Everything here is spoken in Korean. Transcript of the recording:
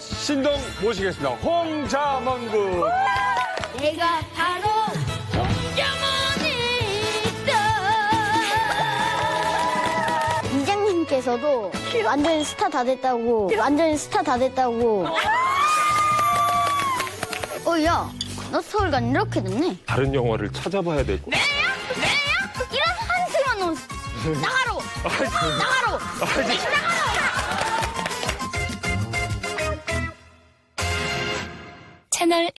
스포츠 신동 모시겠습니다. 홍자먼 군. 내가 바로 홍정원이다. 이장님께서도 완전 스타 다 됐다고, 완전 스타 다 됐다고. 어, 야, 너 서울간 이렇게 됐네. 다른 영화를 찾아봐야 될 것. 같아요. 이런 한숨만 넘 나가로! 나가로! 나가로! 채널